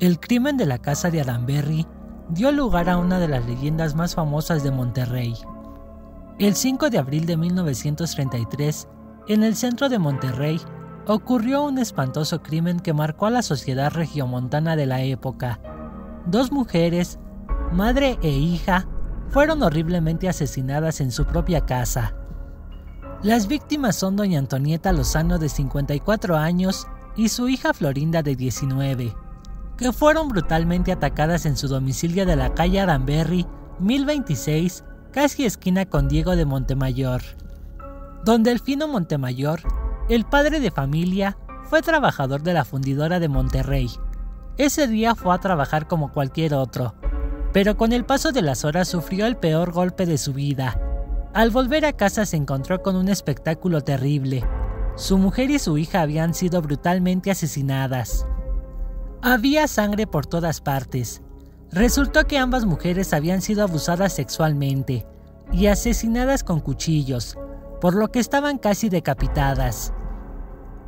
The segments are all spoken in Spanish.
El crimen de la casa de Adamberry dio lugar a una de las leyendas más famosas de Monterrey. El 5 de abril de 1933, en el centro de Monterrey, ocurrió un espantoso crimen que marcó a la sociedad regiomontana de la época. Dos mujeres, madre e hija, fueron horriblemente asesinadas en su propia casa. Las víctimas son doña Antonieta Lozano de 54 años y su hija Florinda de 19 que fueron brutalmente atacadas en su domicilio de la calle Aramberry 1026, casi esquina con Diego de Montemayor. Don Delfino Montemayor, el padre de familia, fue trabajador de la fundidora de Monterrey. Ese día fue a trabajar como cualquier otro, pero con el paso de las horas sufrió el peor golpe de su vida. Al volver a casa se encontró con un espectáculo terrible. Su mujer y su hija habían sido brutalmente asesinadas. Había sangre por todas partes. Resultó que ambas mujeres habían sido abusadas sexualmente y asesinadas con cuchillos, por lo que estaban casi decapitadas.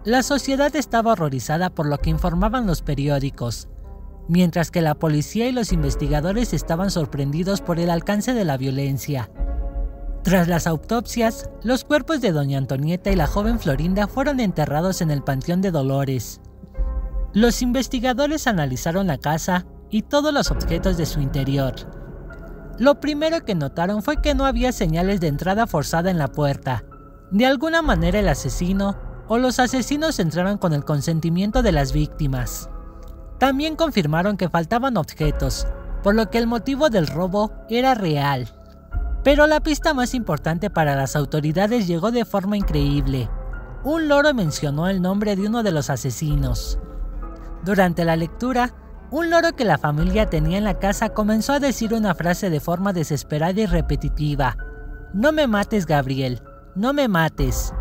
La sociedad estaba horrorizada por lo que informaban los periódicos, mientras que la policía y los investigadores estaban sorprendidos por el alcance de la violencia. Tras las autopsias, los cuerpos de doña Antonieta y la joven Florinda fueron enterrados en el Panteón de Dolores, los investigadores analizaron la casa y todos los objetos de su interior. Lo primero que notaron fue que no había señales de entrada forzada en la puerta. De alguna manera el asesino o los asesinos entraron con el consentimiento de las víctimas. También confirmaron que faltaban objetos, por lo que el motivo del robo era real. Pero la pista más importante para las autoridades llegó de forma increíble. Un loro mencionó el nombre de uno de los asesinos. Durante la lectura, un loro que la familia tenía en la casa comenzó a decir una frase de forma desesperada y repetitiva. No me mates, Gabriel, no me mates.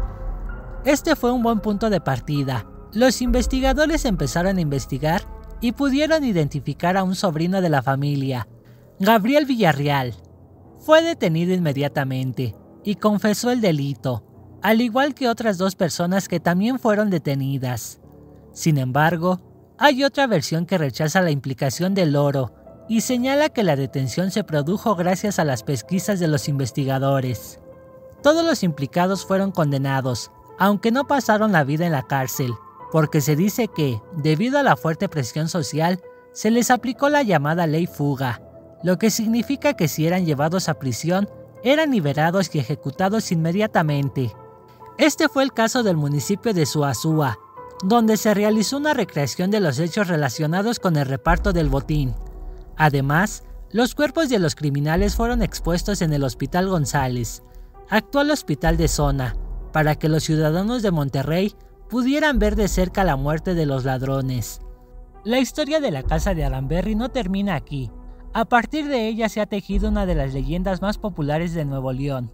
Este fue un buen punto de partida. Los investigadores empezaron a investigar y pudieron identificar a un sobrino de la familia, Gabriel Villarreal. Fue detenido inmediatamente y confesó el delito, al igual que otras dos personas que también fueron detenidas. Sin embargo, hay otra versión que rechaza la implicación del oro y señala que la detención se produjo gracias a las pesquisas de los investigadores. Todos los implicados fueron condenados, aunque no pasaron la vida en la cárcel, porque se dice que, debido a la fuerte presión social, se les aplicó la llamada ley fuga, lo que significa que si eran llevados a prisión, eran liberados y ejecutados inmediatamente. Este fue el caso del municipio de Suazúa, donde se realizó una recreación de los hechos relacionados con el reparto del botín. Además, los cuerpos de los criminales fueron expuestos en el Hospital González, actual hospital de zona, para que los ciudadanos de Monterrey pudieran ver de cerca la muerte de los ladrones. La historia de la casa de Aramberry no termina aquí. A partir de ella se ha tejido una de las leyendas más populares de Nuevo León,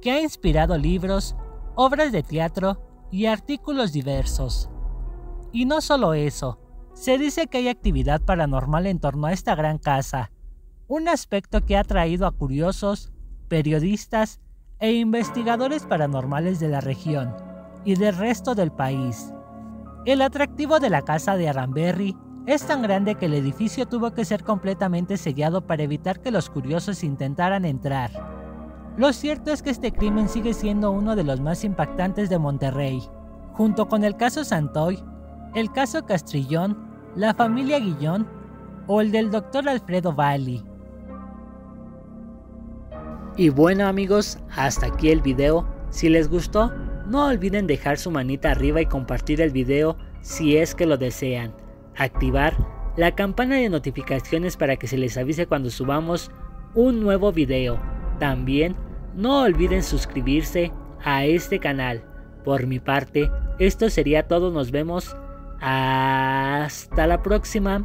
que ha inspirado libros, obras de teatro y artículos diversos. Y no solo eso, se dice que hay actividad paranormal en torno a esta gran casa, un aspecto que ha traído a curiosos, periodistas e investigadores paranormales de la región y del resto del país. El atractivo de la casa de Aramberry es tan grande que el edificio tuvo que ser completamente sellado para evitar que los curiosos intentaran entrar. Lo cierto es que este crimen sigue siendo uno de los más impactantes de Monterrey. Junto con el caso Santoy, el caso Castrillón, la familia Guillón o el del doctor Alfredo Valli. Y bueno amigos, hasta aquí el video. Si les gustó, no olviden dejar su manita arriba y compartir el video si es que lo desean. Activar la campana de notificaciones para que se les avise cuando subamos un nuevo video. También no olviden suscribirse a este canal. Por mi parte, esto sería todo. Nos vemos hasta la próxima.